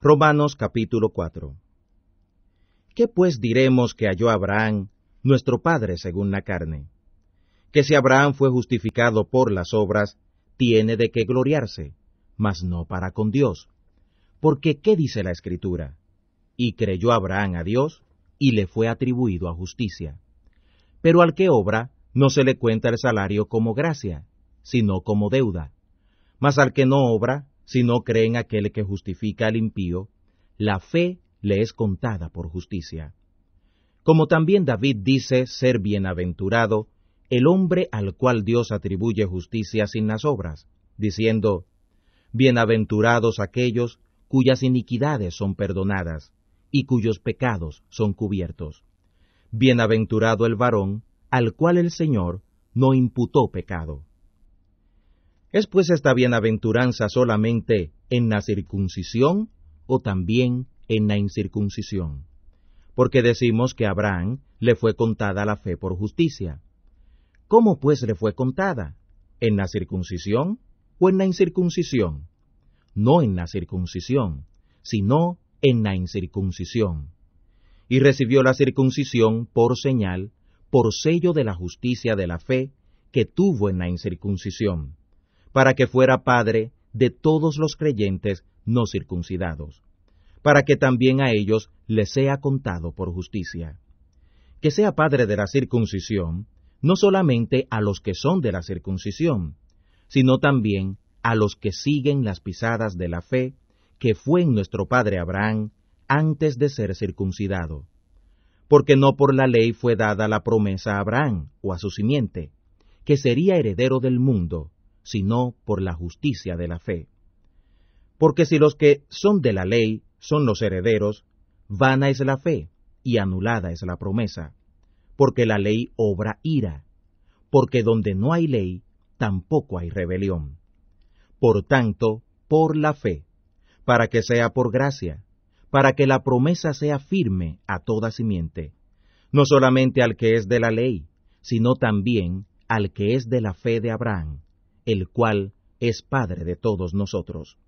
Romanos capítulo 4 ¿Qué pues diremos que halló Abraham, nuestro padre según la carne? Que si Abraham fue justificado por las obras, tiene de qué gloriarse, mas no para con Dios. Porque ¿qué dice la Escritura? Y creyó Abraham a Dios, y le fue atribuido a justicia. Pero al que obra, no se le cuenta el salario como gracia, sino como deuda. Mas al que no obra, si no cree en aquel que justifica al impío, la fe le es contada por justicia. Como también David dice ser bienaventurado el hombre al cual Dios atribuye justicia sin las obras, diciendo, Bienaventurados aquellos cuyas iniquidades son perdonadas y cuyos pecados son cubiertos. Bienaventurado el varón al cual el Señor no imputó pecado. ¿Es pues esta bienaventuranza solamente en la circuncisión o también en la incircuncisión? Porque decimos que a Abraham le fue contada la fe por justicia. ¿Cómo pues le fue contada? ¿En la circuncisión o en la incircuncisión? No en la circuncisión, sino en la incircuncisión. Y recibió la circuncisión por señal, por sello de la justicia de la fe que tuvo en la incircuncisión para que fuera padre de todos los creyentes no circuncidados, para que también a ellos les sea contado por justicia. Que sea padre de la circuncisión, no solamente a los que son de la circuncisión, sino también a los que siguen las pisadas de la fe que fue en nuestro padre Abraham antes de ser circuncidado. Porque no por la ley fue dada la promesa a Abraham o a su simiente, que sería heredero del mundo, sino por la justicia de la fe. Porque si los que son de la ley son los herederos, vana es la fe y anulada es la promesa, porque la ley obra ira, porque donde no hay ley, tampoco hay rebelión. Por tanto, por la fe, para que sea por gracia, para que la promesa sea firme a toda simiente, no solamente al que es de la ley, sino también al que es de la fe de Abraham, el cual es Padre de todos nosotros.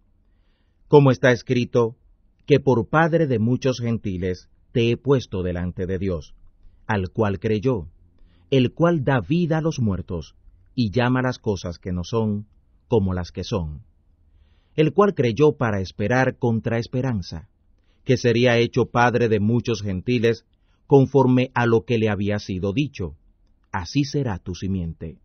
Como está escrito, que por Padre de muchos gentiles te he puesto delante de Dios, al cual creyó, el cual da vida a los muertos, y llama las cosas que no son como las que son, el cual creyó para esperar contra esperanza, que sería hecho Padre de muchos gentiles, conforme a lo que le había sido dicho, así será tu simiente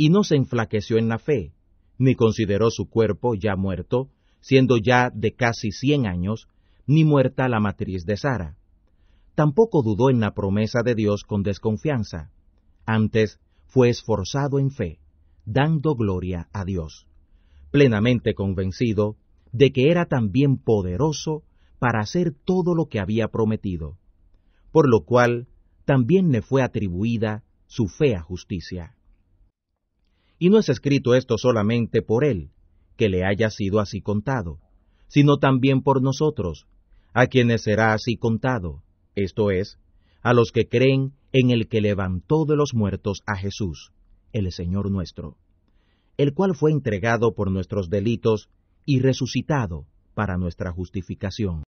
y no se enflaqueció en la fe, ni consideró su cuerpo ya muerto, siendo ya de casi cien años, ni muerta la matriz de Sara. Tampoco dudó en la promesa de Dios con desconfianza, antes fue esforzado en fe, dando gloria a Dios, plenamente convencido de que era también poderoso para hacer todo lo que había prometido, por lo cual también le fue atribuida su fea justicia. Y no es escrito esto solamente por él, que le haya sido así contado, sino también por nosotros, a quienes será así contado, esto es, a los que creen en el que levantó de los muertos a Jesús, el Señor nuestro, el cual fue entregado por nuestros delitos y resucitado para nuestra justificación.